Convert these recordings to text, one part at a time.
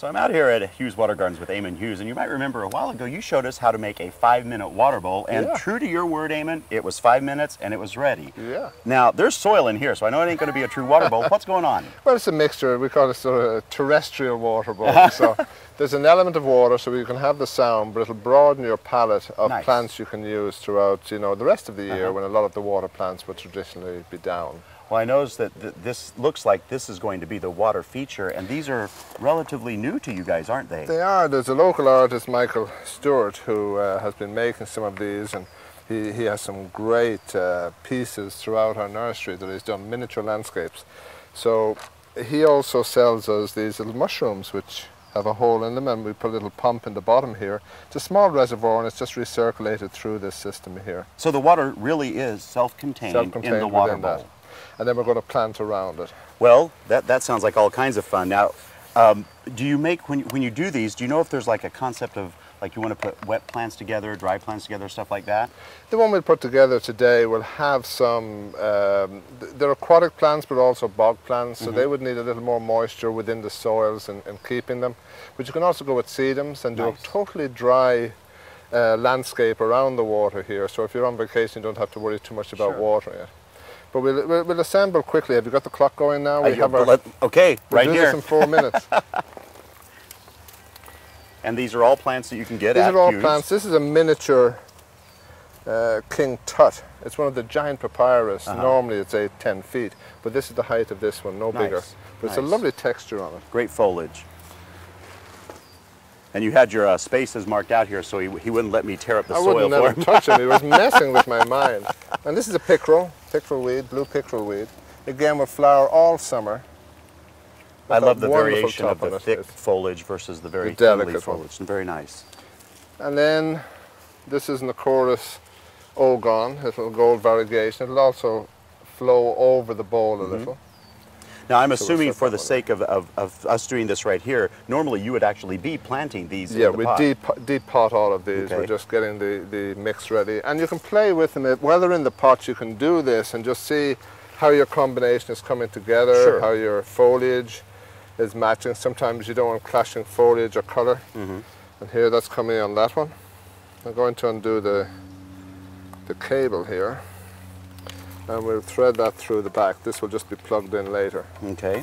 So I'm out here at Hughes Water Gardens with Eamon Hughes, and you might remember a while ago you showed us how to make a five-minute water bowl, and Yeah. true to your word, Eamon, it was five minutes and it was ready. Yeah. Now there's soil in here, so I know it ain't going to be a true water bowl. What's going on? Well, it's a mixture. We call it sort of a terrestrial water bowl. so there's an element of water, so you can have the sound, but it'll broaden your palette of Nice. plants you can use throughout, you know, the rest of the year Uh-huh. when a lot of the water plants would traditionally be down. Well, I noticed that th- this looks like this is going to be the water feature, and these are relatively new to you guys, aren't they? They are. There's a local artist, Michael Stewart, who uh, has been making some of these, and he, he has some great uh, pieces throughout our nursery that he's done miniature landscapes. So he also sells us these little mushrooms, which have a hole in them, and we put a little pump in the bottom here. It's a small reservoir, and it's just recirculated through this system here, So the water really is self-contained, self-contained in the water bowl. that. And then we're going to plant around it. Well, that, that sounds like all kinds of fun. Now, um, do you make, when, you- when you do these, do you know if there's like a concept of, like you want to put wet plants together, dry plants together, stuff like that? The one we put together today will have some, um, they're aquatic plants but also bog plants, so they would need a little more moisture within the soils and, and keeping them. But you can also go with sedums and do Nice. a totally dry uh, landscape around the water here. So if you're on vacation, you don't have to worry too much about Sure. watering it. But we'll, we'll, we'll assemble quickly. Have you got the clock going now? I- We have but our, let- okay, we'll right do here. this in four minutes. And these are all plants that you can get These are all Hughes. plants. This is a miniature uh, king tut. It's one of the giant papyrus. Uh-huh. Normally it's eight, ten feet, but this is the height of this one, no Nice, bigger. But it's a lovely texture on it. Great foliage. And you had your uh, spaces marked out here so he, he wouldn't let me tear up the I soil wouldn't for let him. him touch him. He was messing with my mind. And this is a pickerel, pickerel weed, blue pickerel weed. Again, will flower all summer. I love the variation of the thick foliage versus the very The delicate leaf one. foliage. Very nice. And then this is Acorus ogon, little gold variegation. It'll also flow over the bowl a Mm-hmm. little. Now I'm So assuming for the sake of, of, of us doing this right here, normally you would actually be planting these Yeah, in the we pot. deep, deep pot all of these. Okay. We're just getting the, the mix ready. And you can play with them. While they're in the pot, you can do this and just see how your combination is coming together, Sure. how your foliage is matching. Sometimes you don't want clashing foliage or color. Mm-hmm. And here, that's coming on that one. I'm going to undo the, the cable here. And we'll thread that through the back. This will just be plugged in later. Okay.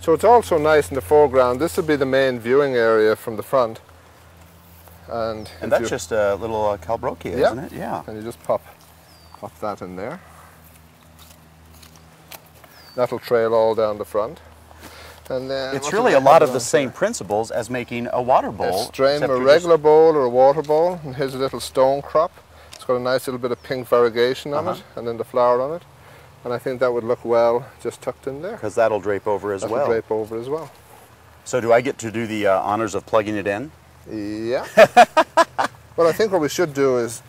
So it's also nice in the foreground. This will be the main viewing area from the front. And, And that's just a little uh, Calibrachoa, Yeah. isn't it? Yeah. and you just pop pop that in there. That'll trail all down the front. And then It's really a lot of the same here? principles as making a water bowl. Let's drain a regular bowl or a water bowl. And here's a little stone crop. It's got a nice little bit of pink variegation on Uh-huh. it, and then the flower on it. And I think that would look well just tucked in there. Because that'll drape over as That'll well. drape over as well. So do I get to do the uh, honors of plugging it in? Yeah. well, I think what we should do is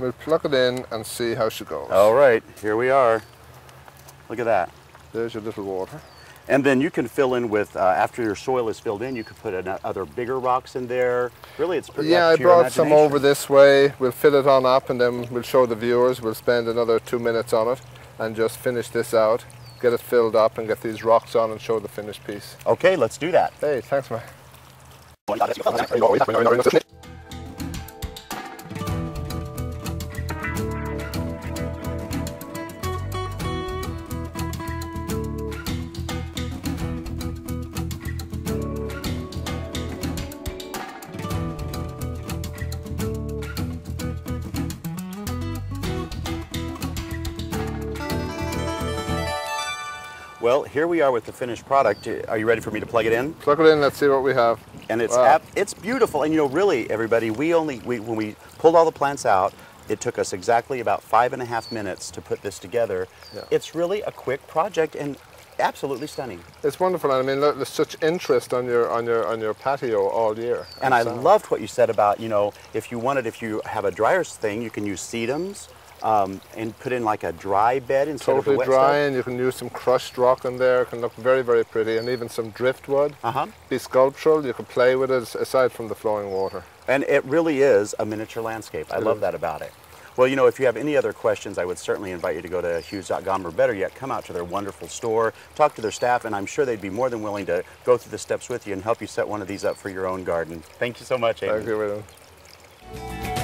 we'll plug it in and see how she goes. All right, here we are. Look at that. There's your little water. And then you can fill in with, uh, after your soil is filled in, you could put an- other bigger rocks in there. Really, it's pretty Yeah, I brought some over this way. We'll fill it on up and then we'll show the viewers. We'll spend another two minutes on it and just finish this out, get it filled up and get these rocks on and show the finished piece. Okay, let's do that. Hey, thanks, man. Well, here we are with the finished product. Uh, Are you ready for me to plug it in? Plug it in, let's see what we have. And it's Wow. it's beautiful. And you know, really, everybody, we only we, when we pulled all the plants out, it took us exactly about five and a half minutes to put this together. Yeah. It's really a quick project and absolutely stunning. It's wonderful, I mean, look, there's such interest on your on your on your patio all year. And I So- loved what you said about, you know, if you wanted, if you have a dryer thing, you can use sedums um, and put in like a dry bed instead totally of wet dry, and you can use some crushed rock in there. It can look very very pretty, and even some driftwood. Uh huh. Be sculptural. You can play with it aside from the flowing water. And it really is a miniature landscape. I It love is. that about it. Well, you know, if you have any other questions, I would certainly invite you to go to hughes.com or better yet, come out to their wonderful store, talk to their staff, and I'm sure they'd be more than willing to go through the steps with you and help you set one of these up for your own garden. Thank you so much, Amy. Thank you, William.